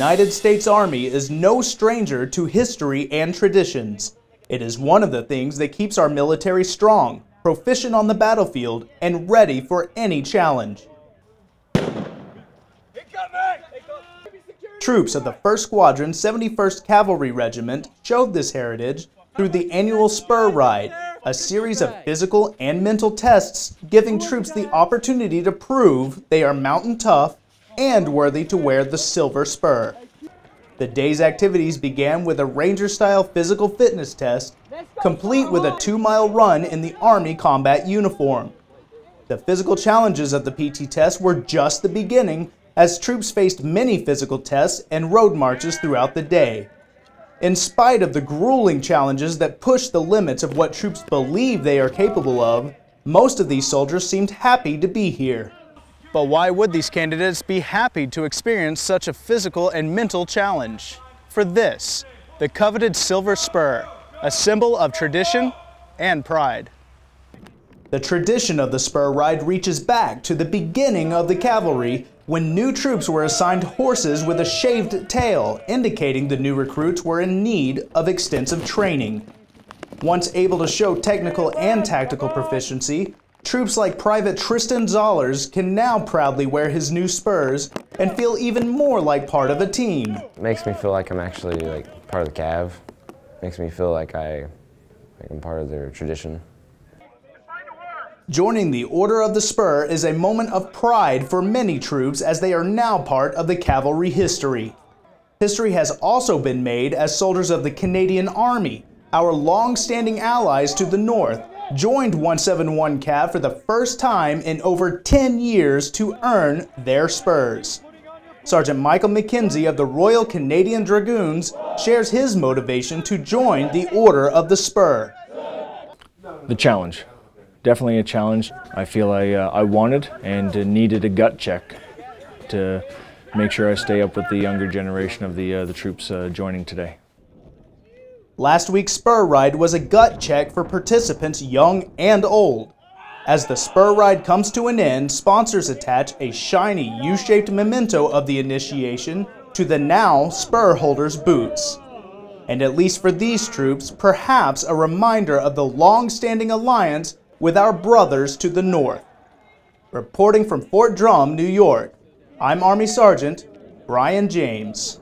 United States Army is no stranger to history and traditions. It is one of the things that keeps our military strong, proficient on the battlefield, and ready for any challenge. Troops of the 1st Squadron 71st Cavalry Regiment showed this heritage through the annual Spur Ride, a series of physical and mental tests giving troops the opportunity to prove they are mountain tough and worthy to wear the silver spur. The day's activities began with a Ranger-style physical fitness test, complete with a two-mile run in the Army combat uniform. The physical challenges of the PT test were just the beginning as troops faced many physical tests and road marches throughout the day. In spite of the grueling challenges that push the limits of what troops believe they are capable of, most of these soldiers seemed happy to be here. But why would these candidates be happy to experience such a physical and mental challenge? For this, the coveted Silver Spur, a symbol of tradition and pride. The tradition of the spur ride reaches back to the beginning of the cavalry when new troops were assigned horses with a shaved tail, indicating the new recruits were in need of extensive training. Once able to show technical and tactical proficiency, troops like Private Tristan Zollers can now proudly wear his new spurs and feel even more like part of a team. It makes me feel like I'm actually like part of the Cav. Makes me feel like I like I'm part of their tradition. Joining the Order of the Spur is a moment of pride for many troops as they are now part of the cavalry history. History has also been made as soldiers of the Canadian Army, our long-standing allies to the north, joined 171 Cav for the first time in over 10 years to earn their spurs. Sergeant Michael McKenzie of the Royal Canadian Dragoons shares his motivation to join the Order of the Spur. The challenge definitely a challenge. I feel I, uh, I wanted and uh, needed a gut check to make sure I stay up with the younger generation of the, uh, the troops uh, joining today. Last week's Spur Ride was a gut check for participants young and old. As the Spur Ride comes to an end, sponsors attach a shiny U-shaped memento of the initiation to the now Spur holders' boots. And at least for these troops, perhaps a reminder of the long-standing alliance with our brothers to the north. Reporting from Fort Drum, New York, I'm Army Sergeant Bryan James.